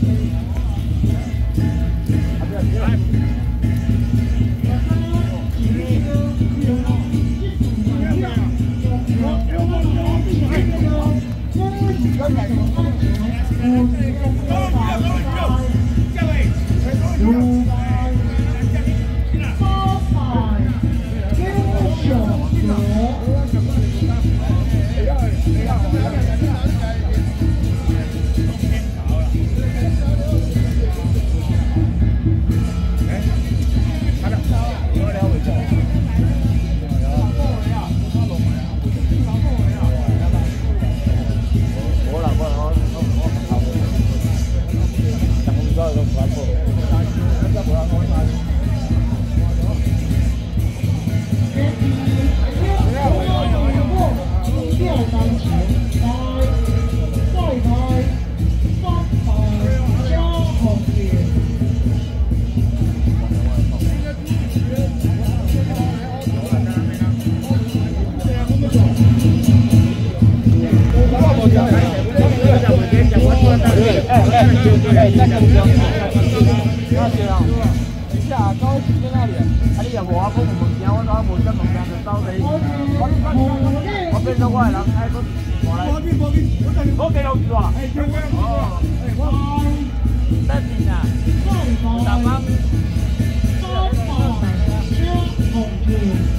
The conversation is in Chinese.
Okay. 哎，对对对，再讲讲，再讲讲，下，高那里，他那，我们不走，我们保安在门口是扫，我变成外人，哎，过，我这边有事，哎，走，哎，走，再见啊，打包，再见，再见。